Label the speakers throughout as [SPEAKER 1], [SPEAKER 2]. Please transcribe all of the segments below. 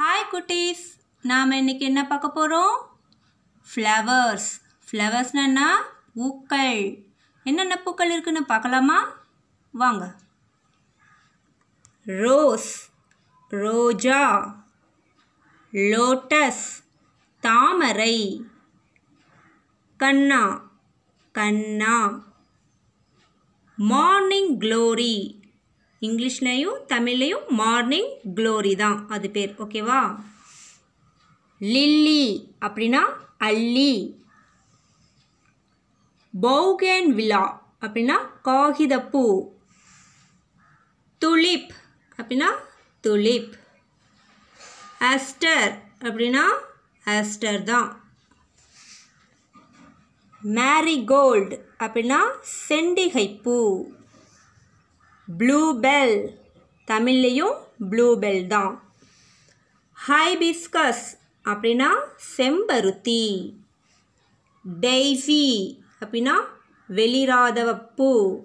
[SPEAKER 1] Hi குட்டீஸ். நாம் இன்னைக்கு என்ன பார்க்க போகிறோம் ஃப்ளவர்ஸ் ஃப்ளவர்ஸ்னா பூக்கள். என்னென்ன பூக்கள் இருக்குன்னு பார்க்கலாமா? வாங்க. ரோஸ் ரோஜா லோட்டஸ் தாமரை. கண்ணா. கண்ணா. மார்னிங் க்ளோரி இங்கிலீஷ்லேயும் தமிழ்லேயும் மார்னிங் க்ளோரி தான். அது பேர் ஓகேவா லில்லி அப்படின்னா அல்லி. பௌகேன் விழா அப்படின்னா காகிதப்பூ. துலிப் அப்படின்னா துலிப் அஸ்டர் அப்படின்னா அஸ்டர் தான். மேரிகோல்டு அப்படின்னா செண்டிகைப்பூ. ப்ளூபெல் தமிழ்லேயும் ப்ளூபெல் தான். ஹைபிஸ்கஸ் அப்படின்னா செம்பருத்தி. டெய்ஸி அப்படின்னா வெளிராதவப்பூ.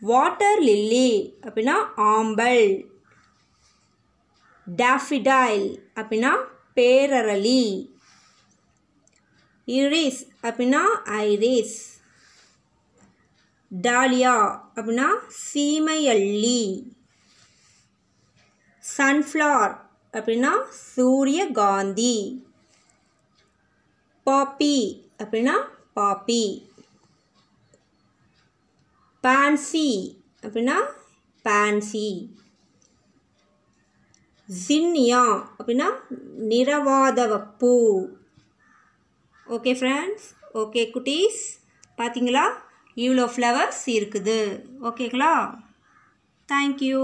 [SPEAKER 1] வாட்டர் லில்லி அப்படின்னா ஆம்பல். டாஃபிடைல் அப்படின்னா பேரரளி. இரிஸ் அப்படின்னா ஐரிஸ் டாலியா அப்படின்னா சீமையள்ளி. சன்ஃப்ளவர் அப்படின்னா சூரியகாந்தி. பாப்பி அப்படின்னா பாப்பி. பான்சி அப்படின்னா பான்சி. ஜின்னியா அப்படின்னா நிறவாதவப்பூ. ஓகே ஃப்ரெண்ட்ஸ் ஓகே குட்டீஸ் பார்த்தீங்களா இவ்வளோ ஃப்ளவர்ஸ் இருக்குது. ஓகேங்களா? தேங்க்யூ